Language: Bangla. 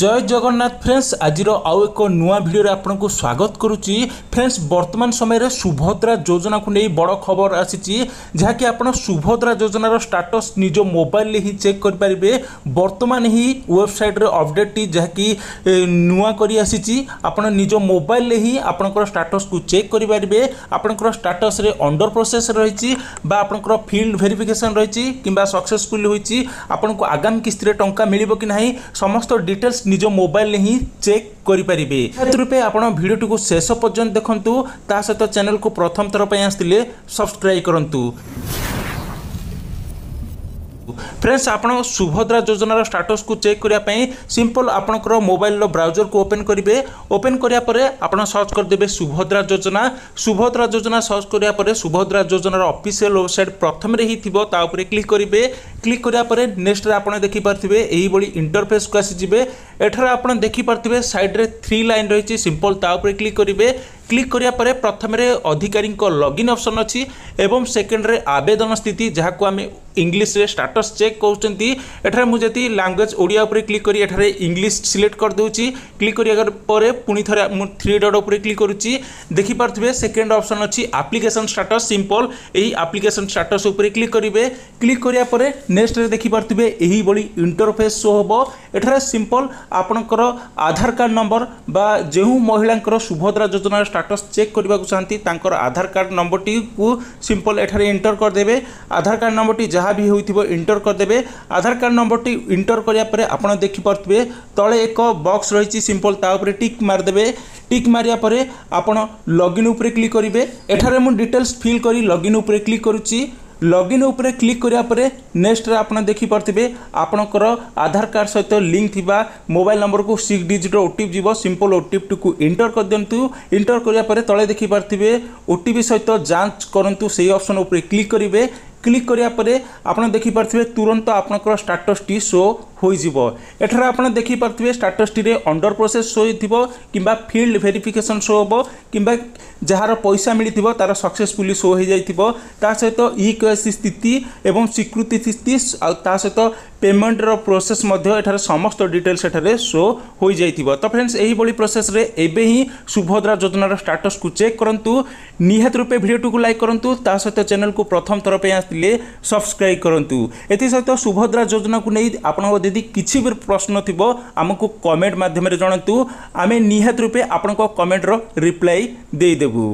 জয় জগন্নাথ ফ্রেন্ডস আজির আউ এক নূয়া ভিডিওরে আপনার স্বাগত করুচি ফ্রেন্ডস বর্তমান সময়ের সুভদ্রা যোজনা কু নিয়ে বড় খবর আসিছি যাকি আপনার সুভদ্রা যোজনার স্টাটস নিজ মোবাইলে হি চেক করে পারিবে বর্তমান হি ওয়েবসাইটরে অপডেটটি যাকি নূয়া করে আসিছি আপনার নিজ মোবাইলে হি আপনার স্টাটস কু চেক করে পারিবে আপনার স্টাটসরে অন্ডর প্রোসেস রয়েছে বা আপনার ফিল্ড ভেরিফিকেসন রয়েছে কিংবা সকসেসফুল হয়েছে আপনার আগামী কিস্তিরে টঙ্কা মিলব কি না সমস্ত ডিটেলস টেস্ট নিজ মোবাইলে ହିଁ ଚେକ୍ କରିପାରିବେ ନିହାତି ରୂପେ ଆପଣ ଭିଡ଼ିଓଟିକୁ ଶେଷ ପର୍ଯ୍ୟନ୍ତ ଦେଖନ୍ତୁ ତା ସହିତ ଚ୍ୟାନେଲକୁ ପ୍ରଥମ ଥର ପାଇଁ ଆସିଥିଲେ ସବସ୍କ୍ରାଇବ୍ କରନ୍ତୁ ফ্রেন্ডস আপনার সুভদ্রা যোজনার স্টাটসক চেক করা সিম্পল আপনার মোবাইলর ব্রাউজরক ওপেন করবে ওপেন করা পরে আপনার সর্চ করেদেবে সুভদ্রা যোজনা সুভদ্রা যোজনা সর্চ করা পরে সুভদ্রা যোজনার অফিসিয়াল ওয়েবসাইট প্রথমে হি থিব তা উপরে ক্লিক করবে ক্লিক করা পরে নেক্সটরে আপনার দেখিপারে এইভাবে ইন্টরফেসক আসিযোগে এঠারে আপনার দেখিপারে সাইড্রে থ্রি লাইন রয়েছে সিম্পল তা উপরে ক্লিক করবে ক্লিক করা পরে প্রথমে অধিকারী লগইন অপসন অছি এবং সেকেন্ডরে আবেদন স্থিতি যা আমি ইংলিশে স্টাটস চেক করছেন এখানে যদি ল্যাঙ্গুয়েজ ওড়িয়া উপরে ক্লিক করি এখানে ইংলিশ সিলেক্ট করেদেছি ক্লিক করা পরে পুঁ থে থ্রি ডট উপরে ক্লিক করুছি দেখিপারে সেকেন্ড অপসন অছি আপ্লিকেসন স্টাটস সিম্পল এই আপ্লিকেসন স্টাটস উপরে ক্লিক করবে ক্লিক করা পরে নেক্সটরে দেখিপারে এইভাবে ইন্টরফেস শো হব এখানে সিম্পল ଆପଣଙ୍କର ଆଧାର କାର୍ଡ଼ ନମ୍ବର ବା ଯେଉଁ ମହିଳାଙ୍କର ସୁଭଦ୍ରା ଯୋଜନାର ଷ୍ଟାଟସ୍ ଚେକ୍ କରିବାକୁ ଚାହାନ୍ତି ତାଙ୍କର ଆଧାର କାର୍ଡ଼ ନମ୍ବରଟିକୁ ସିମ୍ପଲ୍ ଏଠାରେ ଏଣ୍ଟର କରିଦେବେ ଆଧାର କାର୍ଡ଼ ନମ୍ବରଟି ଯାହା ବି ହେଉଥିବ ଏଣ୍ଟର କରିଦେବେ ଆଧାର କାର୍ଡ଼ ନମ୍ବରଟି ଏଣ୍ଟର କରିବା ପରେ ଆପଣ ଦେଖିପାରୁଥିବେ ତଳେ ଏକ ବକ୍ସ ରହିଛି ସିମ୍ପଲ୍ ତା ଉପରେ ଟିକ୍ ମାରିଦେବେ ଟିକ୍ ମାରିବା ପରେ ଆପଣ ଲଗ୍ଇନ୍ ଉପରେ କ୍ଲିକ୍ କରିବେ ଏଠାରେ ମୁଁ ଡିଟେଲ୍ସ ଫିଲ୍ କରି ଲଗ୍ଇନ୍ ଉପରେ କ୍ଲିକ୍ କରୁଛି লগଇନ୍ ଉପରେ କ୍ଲିକ୍ କରିବା ପରେ ନେକ୍ସଟରେ ଆପଣ ଦେଖିପାରୁଥିବେ ଆପଣଙ୍କର ଆଧାର କାର୍ଡ଼ ସହିତ ଲିଙ୍କ୍ ଥିବା ମୋବାଇଲ ନମ୍ବରକୁ ସିକ୍ସ ଡିଜିଟ୍ର ଓ ଟି ପି ଯିବ ସିମ୍ପଲ୍ ଓ ଟି ପିଟିକୁ ଏଣ୍ଟର କରିଦିଅନ୍ତୁ ଏଣ୍ଟର କରିବା ପରେ ତଳେ ଦେଖିପାରୁଥିବେ ଓ ଟି ପି ସହିତ ଯାଞ୍ଚ କରନ୍ତୁ ସେହି ଅପସନ୍ ଉପରେ କ୍ଲିକ୍ କରିବେ କ୍লিক করা পরে আপনার দেখিপারে তুরন্ত আপনার স্টাটসটি শো ହୋଇଯିବ ଏଠାରେ ଆପଣ ଦେଖିପାରୁଥିବେ ଷ୍ଟାଟସ୍ଟିରେ ଅଣ୍ଡର ପ୍ରୋସେସ୍ ଶୋ ହୋଇଥିବ କିମ୍ବା ଫିଲ୍ଡ ଭେରିଫିକେସନ୍ ଶୋ ହେବ କିମ୍ବା ଯାହାର ପଇସା ମିଳିଥିବ ତା'ର ସକ୍ସେସଫୁଲି ଶୋ ହୋଇଯାଇଥିବ ତା ସହିତ ଇ କେୱାଇସି ସ୍ଥିତି ଏବଂ ସ୍ୱୀକୃତି ସ୍ଥିତି ଆଉ ତା ସହିତ ପେମେଣ୍ଟର ପ୍ରୋସେସ୍ ମଧ୍ୟ ଏଠାରେ ସମସ୍ତ ଡିଟେଲ୍ସ ଏଠାରେ ଶୋ ହୋଇଯାଇଥିବ ତ ଫ୍ରେଣ୍ଡସ୍ ଏହିଭଳି ପ୍ରୋସେସ୍ରେ ଏବେ ହିଁ ସୁଭଦ୍ରା ଯୋଜନାର ଷ୍ଟାଟସ୍କୁ ଚେକ୍ କରନ୍ତୁ ନିହାତି ରୂପେ ଭିଡ଼ିଓଟିକୁ ଲାଇକ୍ କରନ୍ତୁ ତା ସହିତ ଚ୍ୟାନେଲକୁ ପ୍ରଥମ ଥର ପାଇଁ ଆସିଥିଲେ ସବସ୍କ୍ରାଇବ୍ କରନ୍ତୁ ଏଥିସହିତ ସୁଭଦ୍ରା ଯୋଜନାକୁ ନେଇ ଆପଣଙ୍କ जदि किसी भी प्रश्न थी आमको कमेंट मध्यम जनातु आम निहात रूपे आपण कमेंटर रिप्लाई देदेबू